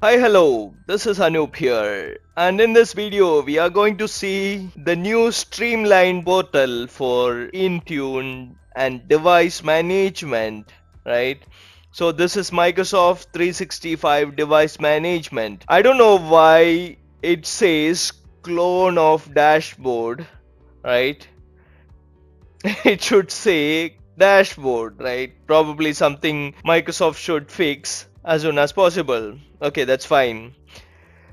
Hi, hello, this is Anoop here, and in this video, we are going to see the new streamlined portal for Intune and device management, right? So, this is Microsoft 365 device management. I don't know why it says clone of dashboard, right? It should say dashboard, right? Probably something Microsoft should fix as soon as possible. Okay, that's fine.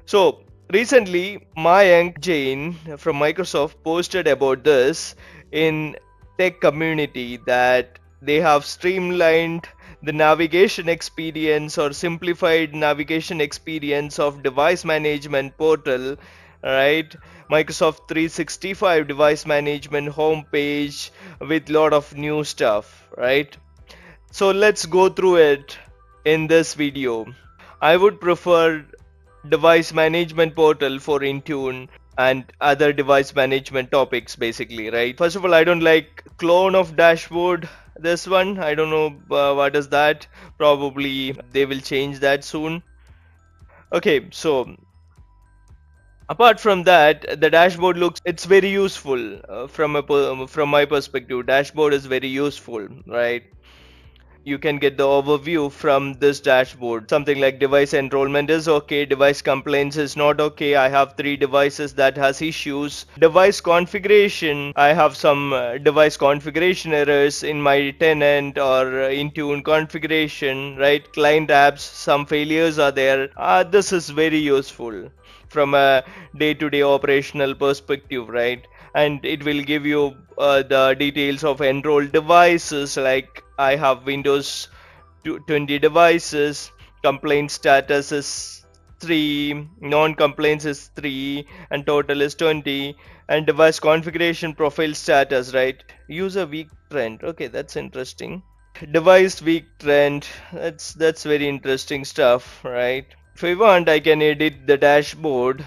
So, recently, Mayank Jain from Microsoft posted about this in tech community that they have streamlined the navigation experience or simplified navigation experience of device management portal right microsoft 365 device management homepage with lot of new stuff right so let's go through it in this video i would prefer device management portal for intune and other device management topics basically right? First of all i don't like clone of dashboard this one. I don't know uh, what is that. Probably they will change that soon. Okay so apart from that the dashboard looks it's very useful uh, from a from my perspective. Dashboard is very useful right you can get the overview from this dashboard. Something like device enrollment is okay device compliance is not okay. I have three devices that has issues. Device configuration i have some uh, device configuration errors in my tenant or intune configuration right? Client apps some failures are there. Uh, this is very useful from a day-to-day operational perspective right? And it will give you uh, the details of enrolled devices like I have Windows 20 devices complaint status is 3 non-complaints is 3 and total is 20 and device configuration profile status right? User weak trend. Okay that's interesting. Device weak trend. That's that's very interesting stuff right? If I want I can edit the dashboard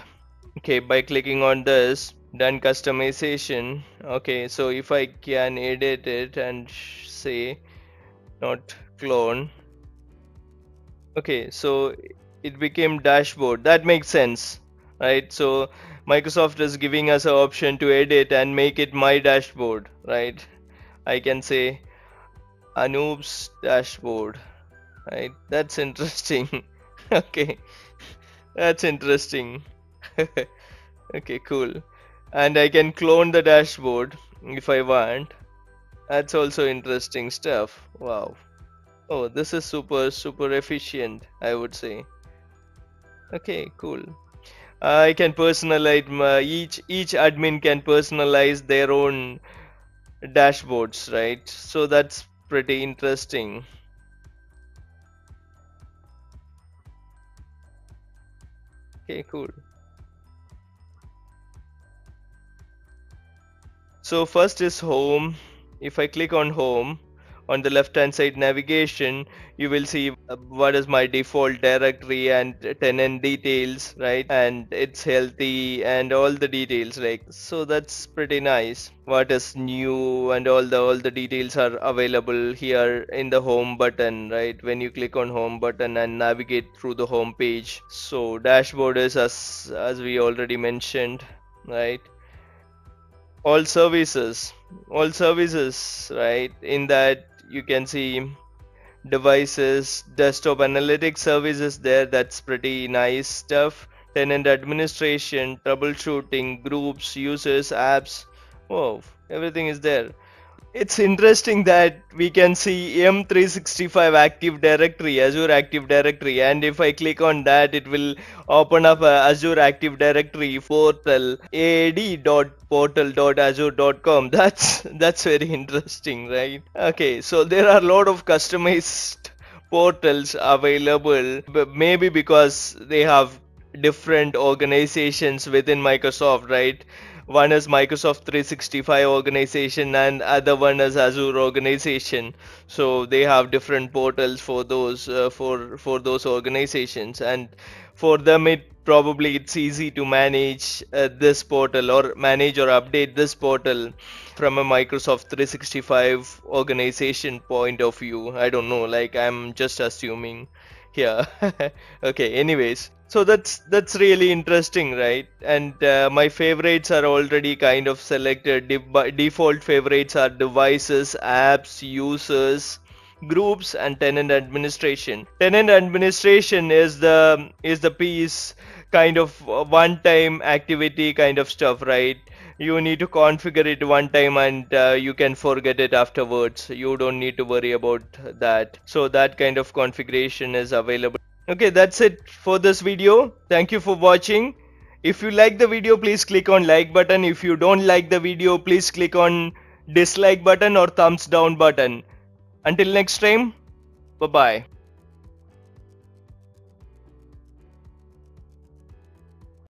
okay by clicking on this done customization. Okay so if I can edit it and say not clone. Okay so it became dashboard. That makes sense right? So Microsoft is giving us an option to edit and make it my dashboard right? I can say Anoop's dashboard right? That's interesting. Okay that's interesting. Okay cool. And I can clone the dashboard if I want that's also interesting stuff. Wow. Oh this is super super efficient I would say. Okay cool. I can personalize my, each each admin can personalize their own dashboards right? So that's pretty interesting. Okay cool. So first is home if I click on home on the left hand side navigation you will see uh, what is my default directory and tenant details right? And it's healthy and all the details like so that's pretty nice. What is new and all the all the details are available here in the home button right? When you click on home button and navigate through the home page. So dashboard is as as we already mentioned right all services all services right in that you can see devices desktop analytics services there that's pretty nice stuff. Tenant administration troubleshooting groups users apps oh everything is there it's interesting that we can see M365 Active Directory, Azure Active Directory, and if I click on that, it will open up a Azure Active Directory portal aad.portal.azure.com. That's that's very interesting, right? Okay, so there are a lot of customized portals available, but maybe because they have different organizations within Microsoft, right? One is Microsoft 365 organization and other one is Azure organization. So they have different portals for those uh, for for those organizations. And for them it probably it's easy to manage uh, this portal or manage or update this portal from a Microsoft 365 organization point of view. I don't know like I'm just assuming. Yeah. Okay anyways so that's that's really interesting right? And uh, my favorites are already kind of selected. De- default favorites are devices apps users groups and tenant administration. Tenant administration is the is the piece kind of one time activity kind of stuff right? You need to configure it one time and uh, you can forget it afterwards. You don't need to worry about that. So that kind of configuration is available okay that's it for this video. Thank you for watching. If you like the video please click on like button. If you don't like the video please click on dislike button or thumbs down button. Until next time, bye bye.